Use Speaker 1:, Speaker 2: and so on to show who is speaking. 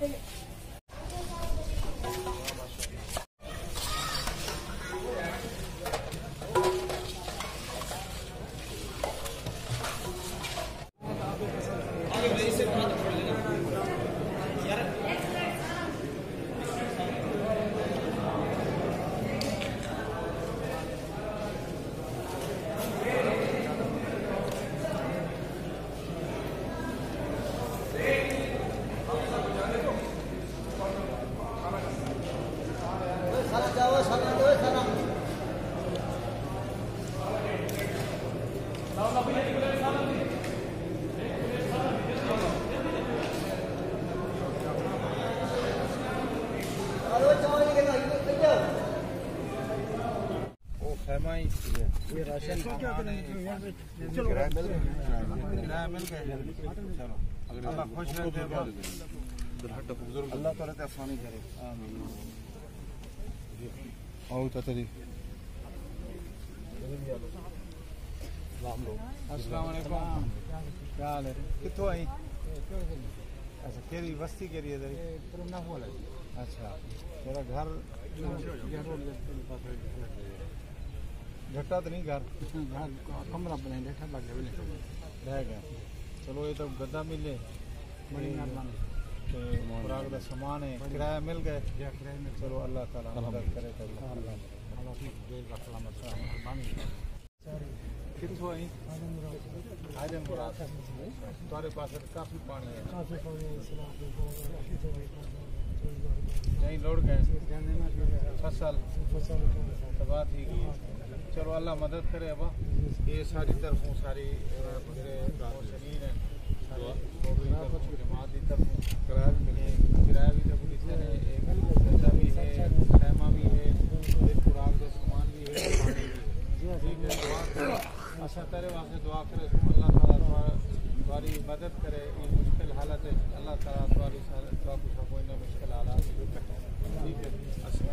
Speaker 1: 哎 اللہ تعالیٰ آؤ تھی السلام علیکم کیا حال ہے کتوں آئی اچھا کیری بستی کیری ادھر اچھا تیرا گھر گھٹا تو نہیں گھر
Speaker 2: کمرہ بنے بیٹھا لگے
Speaker 1: رہ گیا چلو یہ تو گدا ملے
Speaker 2: بڑی
Speaker 1: خوراک دا سامان ہے کرایہ مل گئے چلو اللہ تعالیٰ مدد کرے تو کتوں آئی آجم مراد تمہارے پاس کافی پانی ہے یہیں لوڑ گئے فصل تباہ تھی گئی چلو اللہ مدد کرے ابا یہ ساری طرفوں ساری میرے شریر ہیں جماعت کی طرف اچھا سطر واسطے دعا کرے اللہ تعالیٰ تمہاری مدد کرے، یہ مشکل حالت ہے۔ اللہ تعالیٰ تمہاری سارا کچھ کوئی نہ مشکل حالات ٹھیک ہے۔